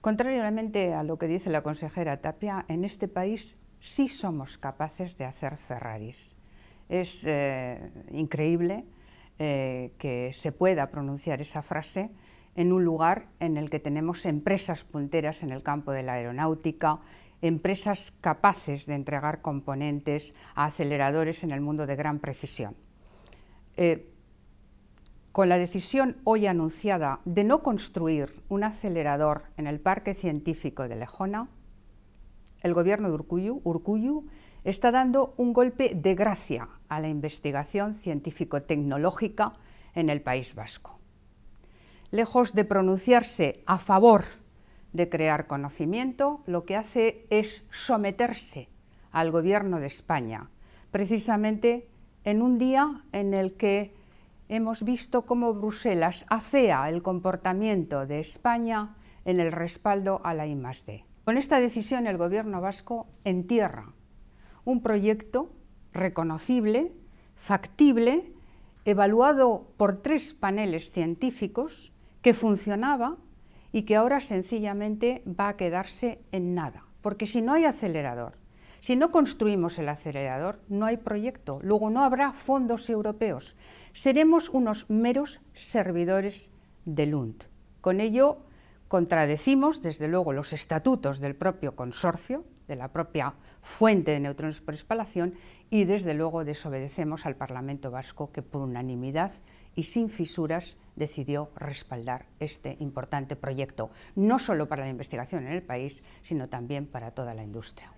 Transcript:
Contrariamente a lo que dice la consejera Tapia, en este país sí somos capaces de hacer Ferraris. Es eh, increíble eh, que se pueda pronunciar esa frase en un lugar en el que tenemos empresas punteras en el campo de la aeronáutica, empresas capaces de entregar componentes a aceleradores en el mundo de gran precisión. Eh, con la decisión hoy anunciada de no construir un acelerador en el Parque Científico de Lejona, el gobierno de Urcuyu, está dando un golpe de gracia a la investigación científico-tecnológica en el País Vasco. Lejos de pronunciarse a favor de crear conocimiento, lo que hace es someterse al gobierno de España, precisamente en un día en el que hemos visto cómo Bruselas afea el comportamiento de España en el respaldo a la I+D. Con esta decisión el gobierno vasco entierra un proyecto reconocible, factible, evaluado por tres paneles científicos, que funcionaba y que ahora sencillamente va a quedarse en nada. Porque si no hay acelerador, si no construimos el acelerador, no hay proyecto, luego no habrá fondos europeos. Seremos unos meros servidores del Lund. Con ello contradecimos, desde luego, los estatutos del propio consorcio, de la propia fuente de neutrones por espalación, y desde luego desobedecemos al Parlamento vasco que por unanimidad y sin fisuras decidió respaldar este importante proyecto, no solo para la investigación en el país, sino también para toda la industria.